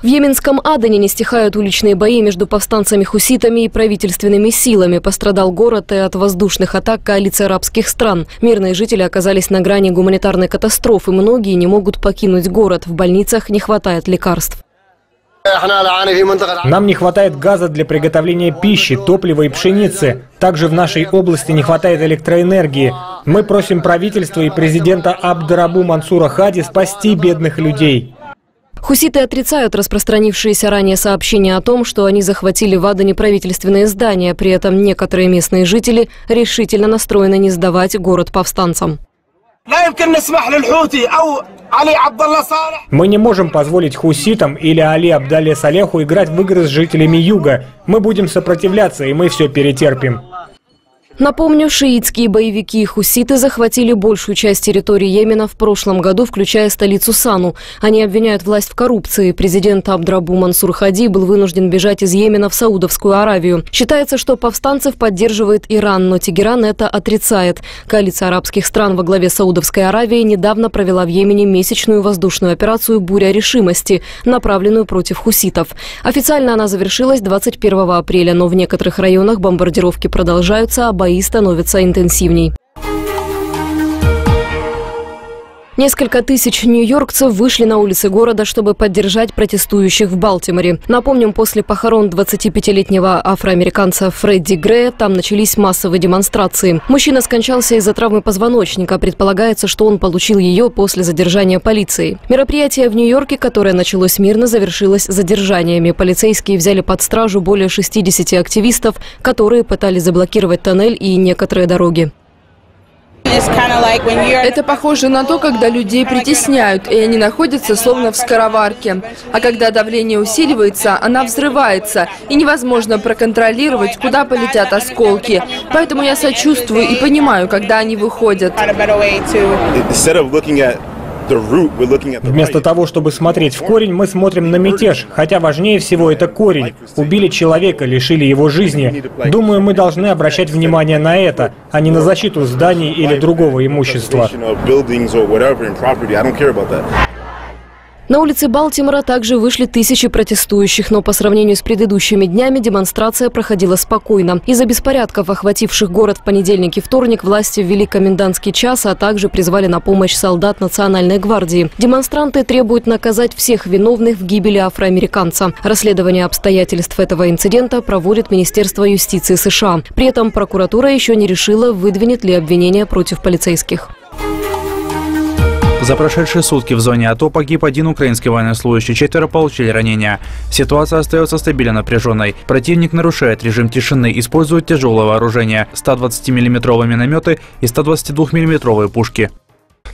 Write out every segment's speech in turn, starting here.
В Йеменском Адене не стихают уличные бои между повстанцами-хуситами и правительственными силами. Пострадал город и от воздушных атак коалиции арабских стран. Мирные жители оказались на грани гуманитарной катастрофы. Многие не могут покинуть город. В больницах не хватает лекарств. Нам не хватает газа для приготовления пищи, топлива и пшеницы. Также в нашей области не хватает электроэнергии. Мы просим правительства и президента Абдарабу Мансура Хади спасти бедных людей. Хуситы отрицают распространившиеся ранее сообщения о том, что они захватили в Адане правительственные здания. При этом некоторые местные жители решительно настроены не сдавать город повстанцам. Мы не можем позволить хуситам или Али Абдале Салеху играть в игры с жителями юга. Мы будем сопротивляться, и мы все перетерпим. Напомню, шиитские боевики и хуситы захватили большую часть территории Йемена в прошлом году, включая столицу Сану. Они обвиняют власть в коррупции. Президент Абдрабу Мансур Хади был вынужден бежать из Йемена в Саудовскую Аравию. Считается, что повстанцев поддерживает Иран, но Тегеран это отрицает. Коалиция арабских стран во главе Саудовской Аравии недавно провела в Йемене месячную воздушную операцию «Буря решимости», направленную против хуситов. Официально она завершилась 21 апреля, но в некоторых районах бомбардировки продолжаются, а бои становятся интенсивней. Несколько тысяч нью-йоркцев вышли на улицы города, чтобы поддержать протестующих в Балтиморе. Напомним, после похорон 25-летнего афроамериканца Фредди Грея там начались массовые демонстрации. Мужчина скончался из-за травмы позвоночника. Предполагается, что он получил ее после задержания полиции. Мероприятие в Нью-Йорке, которое началось мирно, завершилось задержаниями. Полицейские взяли под стражу более 60 активистов, которые пытались заблокировать тоннель и некоторые дороги. Это похоже на то, когда людей притесняют, и они находятся словно в скороварке. А когда давление усиливается, она взрывается, и невозможно проконтролировать, куда полетят осколки. Поэтому я сочувствую и понимаю, когда они выходят. Вместо того, чтобы смотреть в корень, мы смотрим на мятеж, хотя важнее всего это корень. Убили человека, лишили его жизни. Думаю, мы должны обращать внимание на это, а не на защиту зданий или другого имущества. На улице Балтимора также вышли тысячи протестующих, но по сравнению с предыдущими днями демонстрация проходила спокойно. Из-за беспорядков, охвативших город в понедельник и вторник, власти ввели комендантский час, а также призвали на помощь солдат Национальной гвардии. Демонстранты требуют наказать всех виновных в гибели афроамериканца. Расследование обстоятельств этого инцидента проводит Министерство юстиции США. При этом прокуратура еще не решила, выдвинет ли обвинение против полицейских. За прошедшие сутки в зоне АТО погиб один украинский военнослужащий, четверо получили ранения. Ситуация остается стабильно напряженной. Противник нарушает режим тишины, использует тяжелое вооружение, 120 миллиметровые минометы и 122 миллиметровые пушки.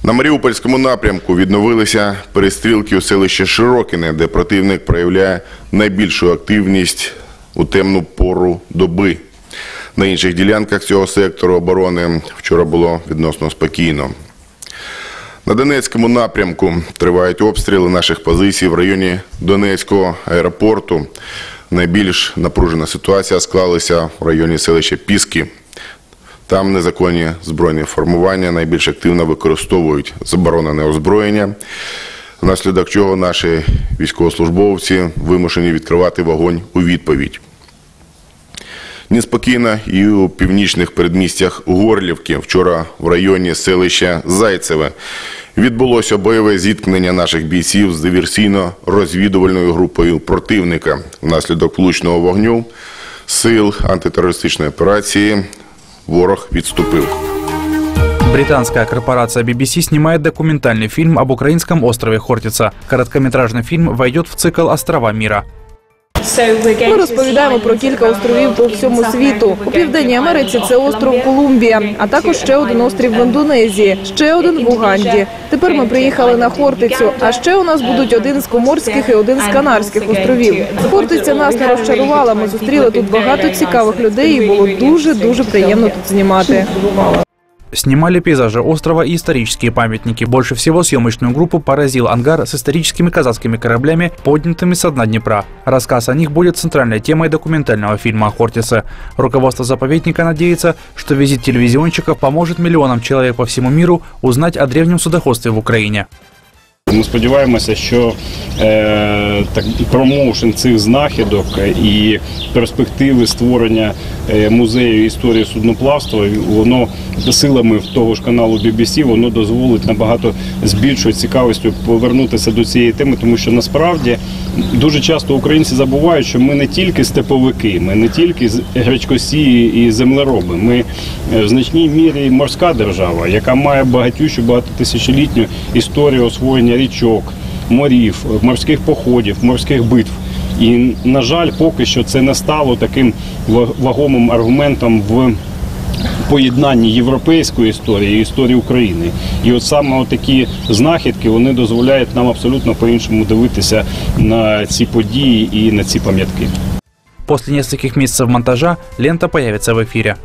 На Маріупольському напрямку відновилися перестрілки у селищі Широкине, де противник проявляє найбільшу активність у темну пору доби. На інших ділянках цього сектору оборони вчора було відносно спокійно. На Донецькому напрямку тривають обстріли наших позицій в районі Донецького аеропорту. Найбільш напружена ситуація склалася в районі селища Піски. Там незаконні збройні формування найбільш активно використовують заборонене озброєння, внаслідок чого наші військовослужбовці вимушені відкривати вогонь у відповідь. Неспокійно і у північних передмістях Горлівки. Вчора в районі селища Зайцеве відбулося бойове зіткнення наших бійців з диверсійно-розвідувальною групою противника. Внаслідок влучного вогню сил антитерористичної операції ворог відступив. Британская корпорация BBC снимает документальный фильм об украинском острове Хортица. Короткометражный фильм войдет в цикл «Острова мира». Ми розповідаємо про кілька островів по всьому світу. У південній Америці це остров Колумбія, а також ще один острів в Індонезії, ще один в Уганді. Тепер ми приїхали на Хортицю. А ще у нас будуть один з Коморських і один з Канарських островів. Хортиця нас не розчарувала. Ми зустріли тут багато цікавих людей, і було дуже дуже приємно тут знімати. Снимали пейзажи острова и исторические памятники. Больше всего съемочную группу поразил ангар с историческими казахскими кораблями, поднятыми со дна Днепра. Рассказ о них будет центральной темой документального фильма о Хортице. Руководство заповедника надеется, что визит телевизионщиков поможет миллионам человек по всему миру узнать о древнем судоходстве в Украине. Ми сподіваємося, що е, так промоушен цих знахідок і перспективи створення е, музею історії судноплавства воно силами того ж каналу BBC, воно дозволить набагато з більшою цікавістю повернутися до цієї теми, тому що насправді дуже часто українці забувають, що ми не тільки степовики, ми не тільки гречкосії і землероби. Ми е, в значній мірі морська держава, яка має багатющу багатотисячолітню історію освоєння річок, морів, морських походів, морських битв. І, на жаль, поки що це не стало таким вагомим аргументом в поєднанні європейської історії і історії України. І от саме такі знахідки вони дозволяють нам абсолютно по-іншому дивитися на ці події і на ці пам'ятки. После нескольких месяцев монтажа лента появится в эфире.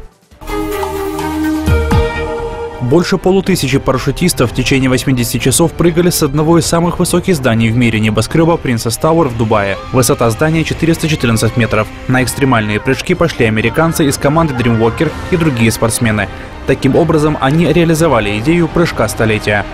Больше полутысячи парашютистов в течение 80 часов прыгали с одного из самых высоких зданий в мире небоскреба Принцесс Тауэр в Дубае. Высота здания 414 метров. На экстремальные прыжки пошли американцы из команды Dreamwalker и другие спортсмены. Таким образом, они реализовали идею прыжка столетия.